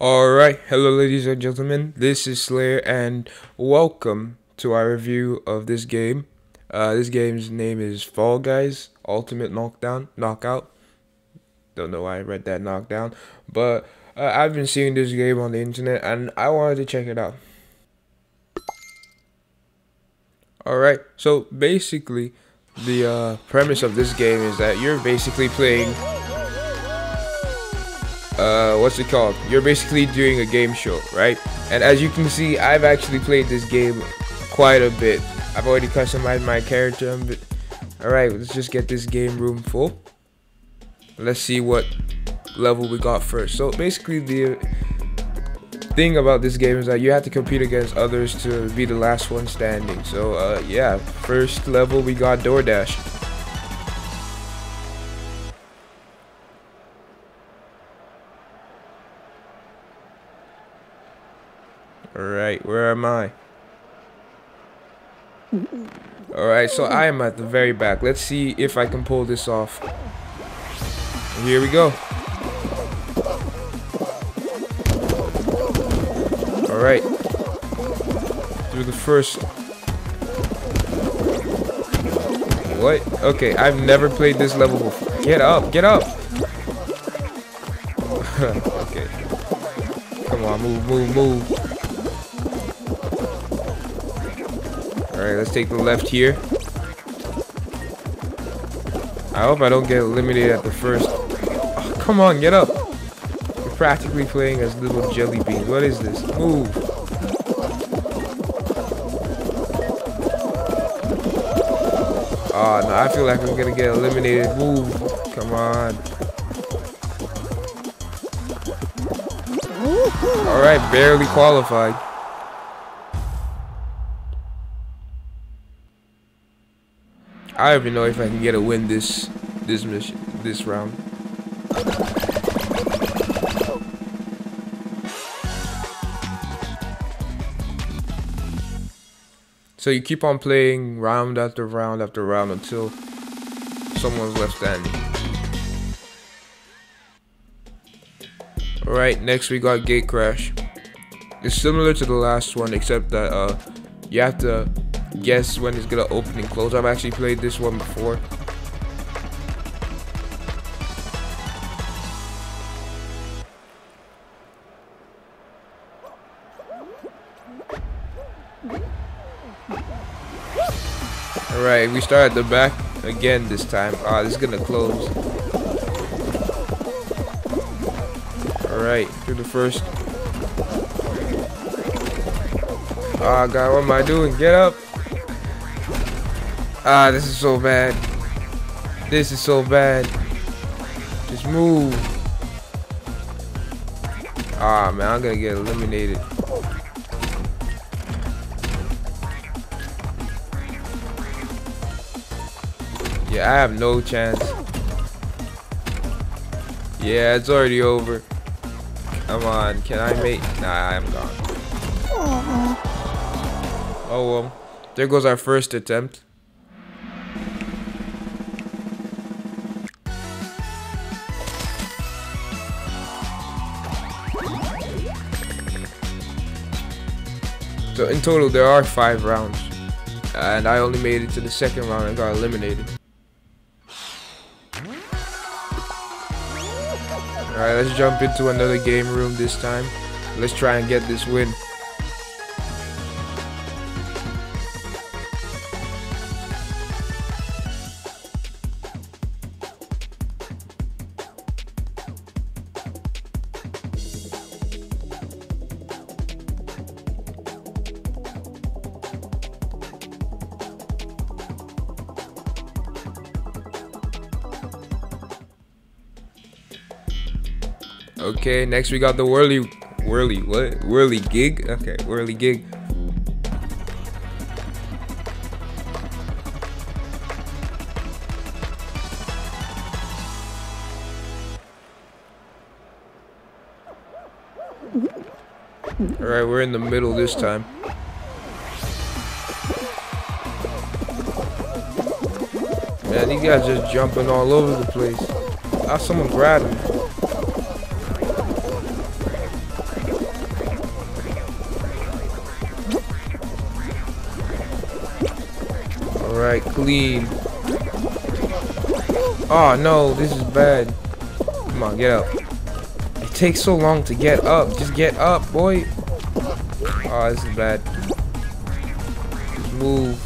Alright, hello ladies and gentlemen, this is Slayer and welcome to our review of this game. Uh, this game's name is Fall Guys Ultimate Knockdown, Knockout. Don't know why I read that knockdown, but uh, I've been seeing this game on the internet and I wanted to check it out. Alright, so basically the uh, premise of this game is that you're basically playing uh, what's it called? You're basically doing a game show, right? And as you can see, I've actually played this game quite a bit. I've already customized my character. Alright, let's just get this game room full. Let's see what level we got first. So basically the thing about this game is that you have to compete against others to be the last one standing. So uh, yeah, first level we got DoorDash. Alright, where am I? Alright, so I am at the very back. Let's see if I can pull this off. Here we go. Alright. Through the first... What? Okay, I've never played this level before. Get up, get up! okay. Come on, move, move, move. Let's take the left here. I hope I don't get eliminated at the first. Oh, come on, get up. You're practically playing as little jelly beans. What is this? Move. Oh, no, I feel like I'm gonna get eliminated. Move. Come on. Alright, barely qualified. I don't even know if I can get a win this this mission this round. So you keep on playing round after round after round until someone's left standing. Alright, next we got Gate Crash. It's similar to the last one except that uh you have to guess when it's gonna open and close. I've actually played this one before. Alright, we start at the back again this time. Ah, this is gonna close. Alright, through the first. Ah, God, what am I doing? Get up! Ah, this is so bad. This is so bad. Just move. Ah, man, I'm gonna get eliminated. Yeah, I have no chance. Yeah, it's already over. Come on, can I make? Nah, I'm gone. Oh well, there goes our first attempt. In total, there are five rounds. And I only made it to the second round and got eliminated. Alright, let's jump into another game room this time. Let's try and get this win. Okay, next we got the whirly, whirly, what? Whirly gig? Okay, whirly gig. Alright, we're in the middle this time. Man, these guys just jumping all over the place. How someone grab me? Clean. Oh no, this is bad. Come on, get up. It takes so long to get up. Just get up, boy. Oh, this is bad. Just move.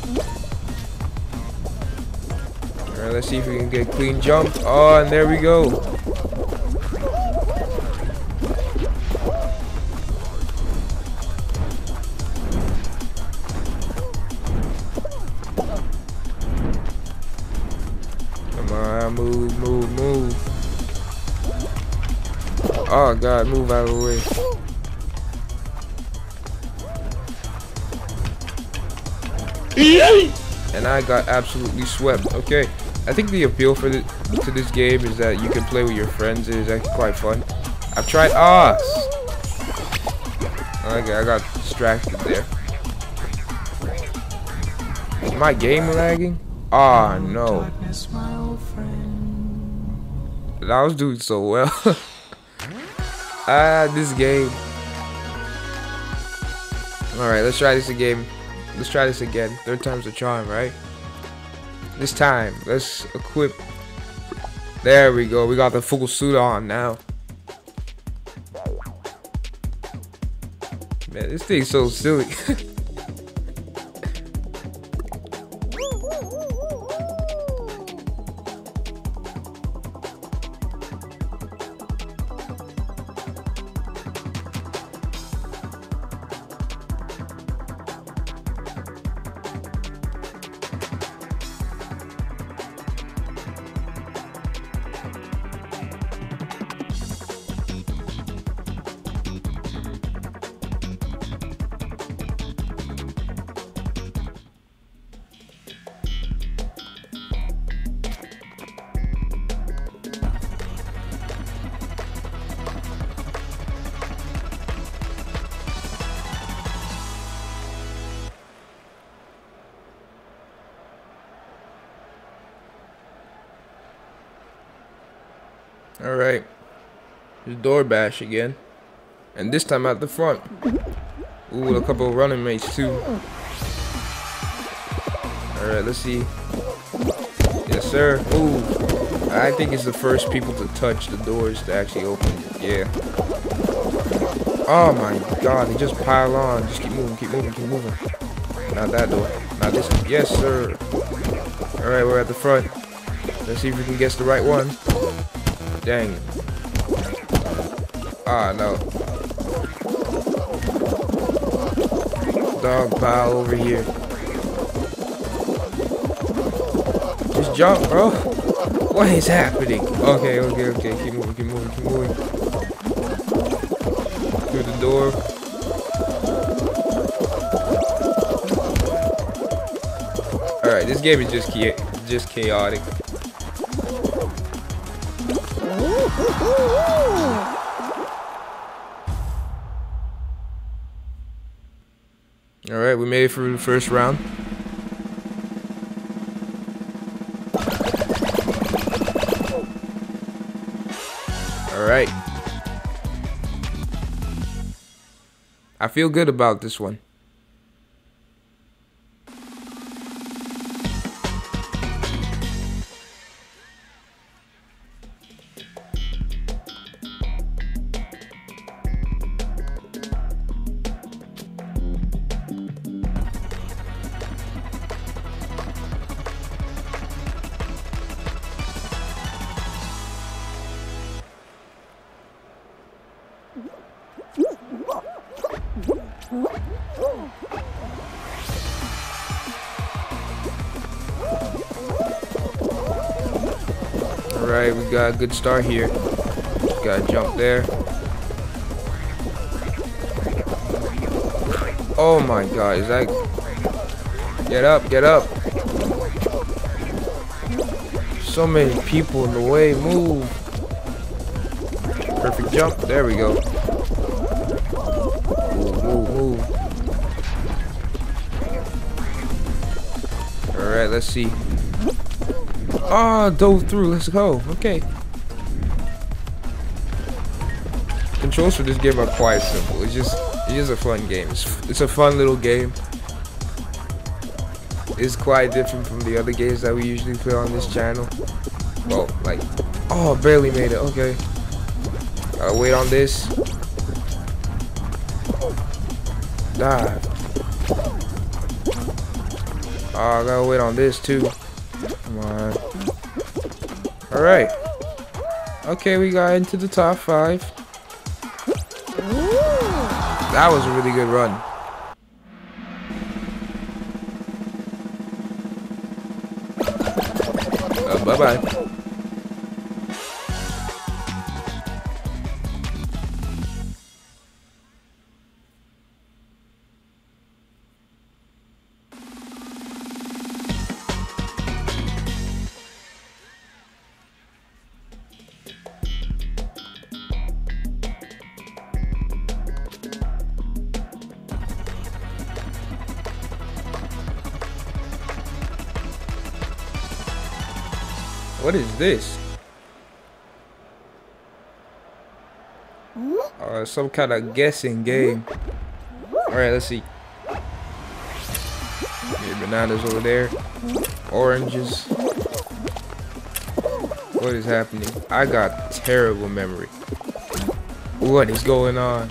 Alright, let's see if we can get a clean jump. Oh, and there we go. Oh god, move out of the way. and I got absolutely swept. Okay, I think the appeal for the, to this game is that you can play with your friends. It is actually quite fun. I've tried. Ah, okay, I got distracted there. Is my game lagging? Ah, no. I was doing so well. ah, this game. Alright, let's try this again. Let's try this again. Third time's a charm, right? This time, let's equip. There we go. We got the full suit on now. Man, this thing's so silly. Alright. The door bash again. And this time at the front. Ooh, a couple running mates too. Alright, let's see. Yes, sir. Ooh. I think it's the first people to touch the doors to actually open. Yeah. Oh my god, they just pile on. Just keep moving, keep moving, keep moving. Not that door. Not this one. Yes, sir. Alright, we're at the front. Let's see if we can guess the right one. Dang it. Ah, no. Dog pile over here. Just jump, bro. What is happening? Okay, okay, okay. Keep moving, keep moving, keep moving. Through the door. Alright, this game is just just chaotic. Alright, we made it through the first round. Alright. I feel good about this one. Alright, we got a good start here. Just gotta jump there. Oh my god, is that... Get up, get up. So many people in the way, move. Perfect jump, there we go. Move, move, move. Alright, let's see. Ah, oh, dove through. Let's go. Okay. Controls for this game are quite simple. It's just, it's just a fun game. It's, it's a fun little game. It's quite different from the other games that we usually play on this channel. Well, like, oh, barely made it. Okay. Gotta wait on this. Dive. Oh, I gotta wait on this too. Alright. Okay, we got into the top five. That was a really good run. Uh, Bye-bye. What is this? Uh, some kind of guessing game. Alright, let's see. Yeah, bananas over there. Oranges. What is happening? I got terrible memory. What is going on?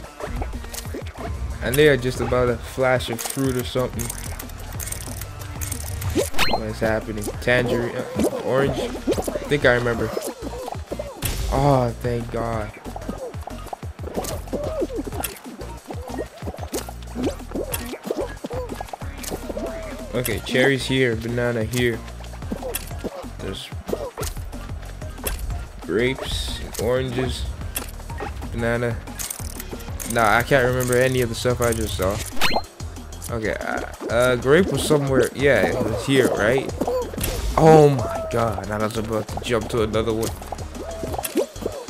And they are just about a flash of fruit or something. Is happening? Tangerine, uh, orange. I think I remember. Oh, thank God. Okay, cherries here, banana here. There's grapes, oranges, banana. Nah, I can't remember any of the stuff I just saw. Okay, uh, uh, grape was somewhere. Yeah, it was here, right? Oh my god, I was about to jump to another one.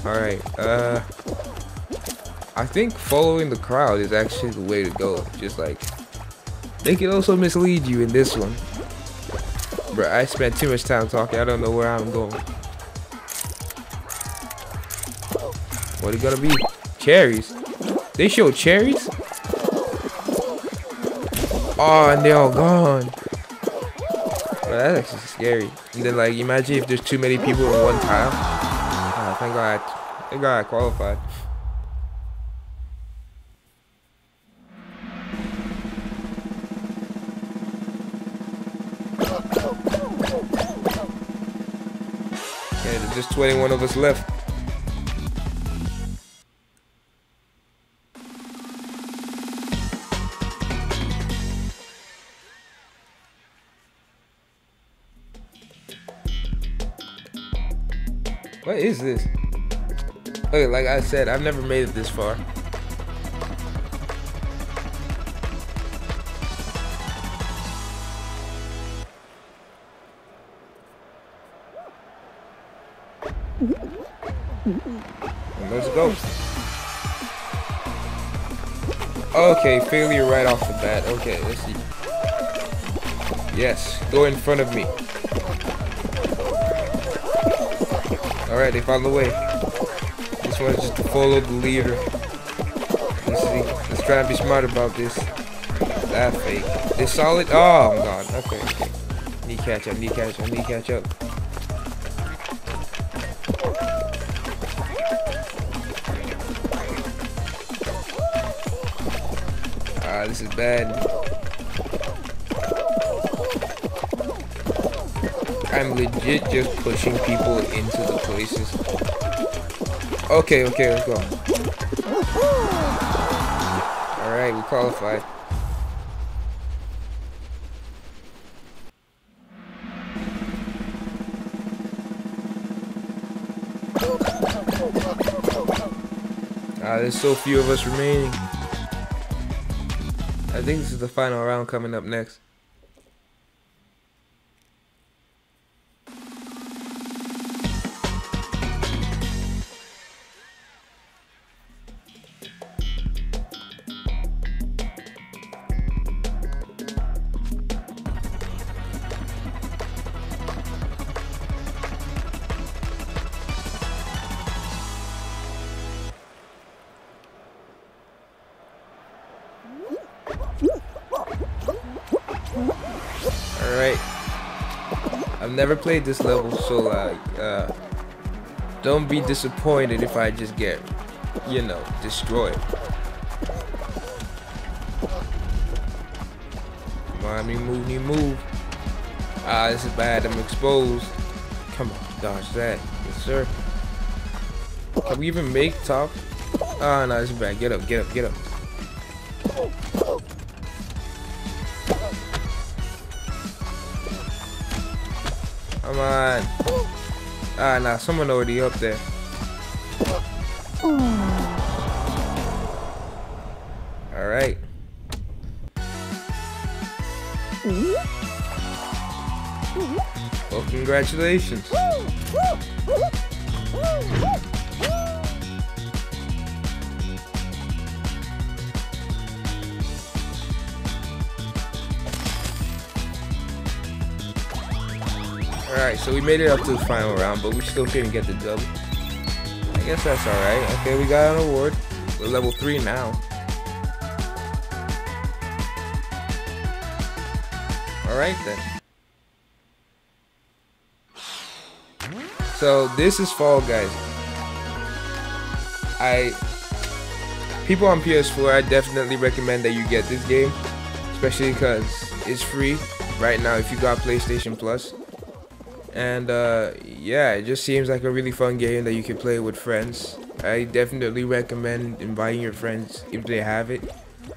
Alright, uh... I think following the crowd is actually the way to go. Just like, they can also mislead you in this one. Bro, I spent too much time talking. I don't know where I'm going. What are it gonna be? Cherries? They show cherries? Oh, and they all gone. Bro, that's actually scary. And then, like, imagine if there's too many people in one tile. Oh, ah, thank God. Thank God I qualified. Okay, there's just 21 of us left. Is this? Okay, like I said, I've never made it this far. Let's go. Okay, failure right off the bat. Okay, let's see. Yes, go in front of me. Alright, they found the way. This one's just to follow the leader. Let's see. Let's try and be smart about this. That fake. They solid. Oh, I'm gone. Okay, okay. Need catch up, need catch up, need catch up. Ah, this is bad. I'm legit just pushing people into the places. Okay, okay, let's go. Alright, we qualified. Ah, there's so few of us remaining. I think this is the final round coming up next. Alright. I've never played this level, so like, uh, don't be disappointed if I just get, you know, destroyed. Come on, me move, me move. Ah, this is bad, I'm exposed. Come on, dodge that. Yes, sir. Can we even make top? Ah, oh, no, it's bad. Get up, get up, get up. Come on. Ah, nah, someone already up there. All right. Well, congratulations. Alright, so we made it up to the final round, but we still couldn't get the dub. I guess that's alright. Okay, we got an award. We're level 3 now. Alright then. So this is Fall Guys. I people on PS4 I definitely recommend that you get this game. Especially because it's free right now if you got PlayStation Plus and uh, yeah it just seems like a really fun game that you can play with friends. I definitely recommend inviting your friends if they have it.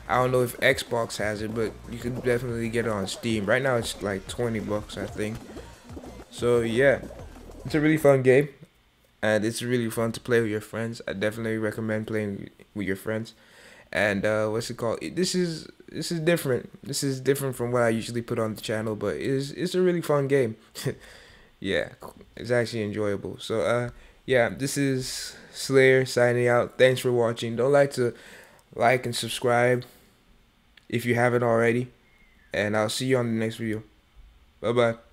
I don't know if xbox has it but you can definitely get it on steam. Right now it's like 20 bucks i think. So yeah it's a really fun game and it's really fun to play with your friends. I definitely recommend playing with your friends. And uh, what's it called? This is this is different. This is different from what i usually put on the channel but it's it's a really fun game yeah, it's actually enjoyable. So uh yeah, this is Slayer signing out. Thanks for watching. Don't like to like and subscribe if you haven't already. And I'll see you on the next video. Bye bye.